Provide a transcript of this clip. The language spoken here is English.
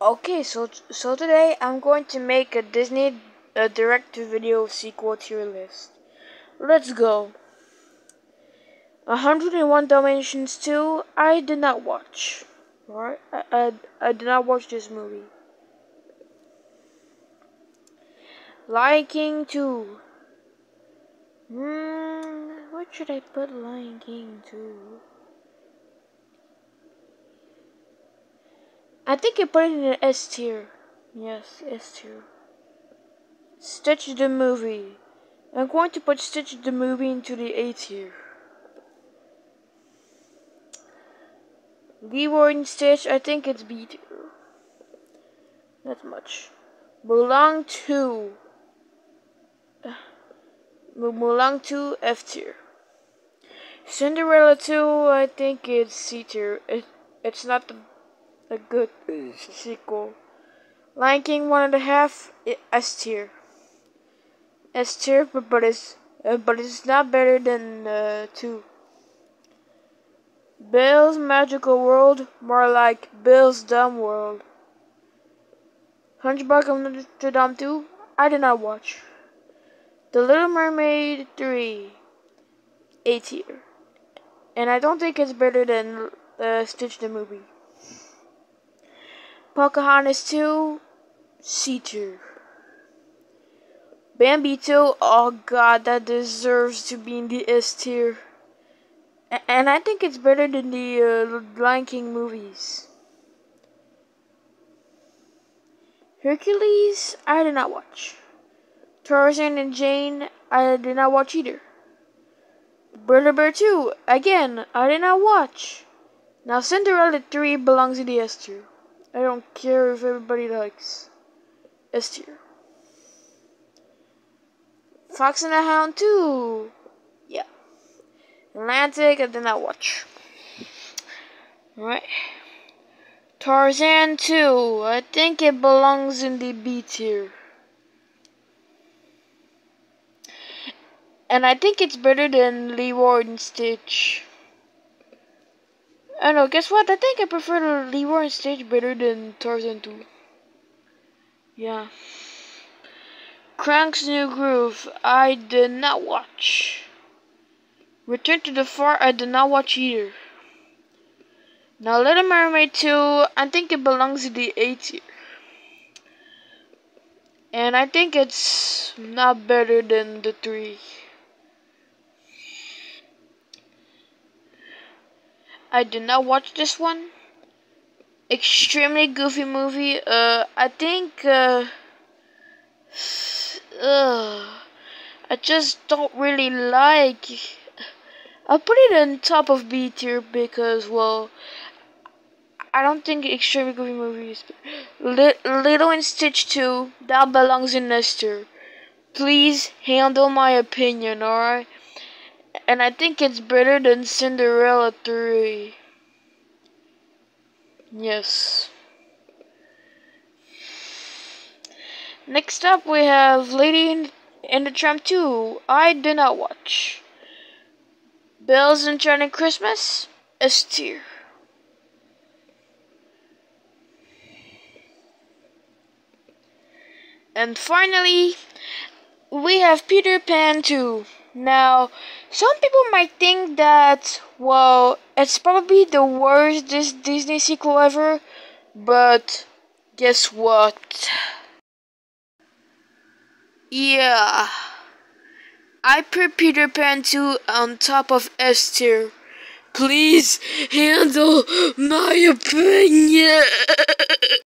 Okay, so so today I'm going to make a Disney uh, direct-to-video sequel tier list. Let's go. 101 Dalmatians 2, I did not watch. Right? I, I, I did not watch this movie. Lion King 2. Hmm, what should I put Lion King 2? I think I put it in the S tier. Yes, S tier. Stitch the movie. I'm going to put Stitch the movie into the A tier. Leroy and Stitch, I think it's B tier. Not much. Mulan 2. Mulan 2 F tier. Cinderella 2, I think it's C tier. It, it's not the a good sequel. Lion King one and a half S tier. S tier, but, but it's uh, but it's not better than uh, two. Belle's Magical World, more like Belle's Dumb World. Hunchback of Notre Dame 2, I did not watch. The Little Mermaid 3, A tier. And I don't think it's better than uh, Stitch the movie. Pocahontas 2, C tier. Bambi 2, oh god, that deserves to be in the S tier. And I think it's better than the uh, Lion King movies. Hercules, I did not watch. Tarzan and Jane, I did not watch either. Brother Bear 2, again, I did not watch. Now Cinderella 3 belongs in the S tier. I don't care if everybody likes S tier. Fox and the Hound 2. Yeah. Atlantis, I did not watch. Alright. Tarzan 2. I think it belongs in the B tier. And I think it's better than Leroy and Stitch. I know, guess what? I think I prefer the Leroy Stitch better than Tarzan 2. Yeah. Kronk's New Groove, I did not watch. Return to the Far, I did not watch either. Now Little Mermaid 2, I think it belongs to the A tier. And I think it's not better than the 3. I did not watch this one. Extremely goofy movie. Uh, I think. Uh, uh, I just don't really like. I'll put it on top of B tier because, well, I don't think extremely goofy movies. Lilo and Stitch 2, that belongs in Nestor. Please handle my opinion, alright? And I think it's better than Cinderella 3. Yes. Next up, we have Lady and the Tramp 2. I did not watch. Belle's Enchanted Christmas, S tier. And finally, we have Peter Pan 2. Now, some people might think that, well, it's probably the worst this Disney sequel ever, but guess what? Yeah. I put Peter Pan 2 on top of S tier. Please handle my opinion.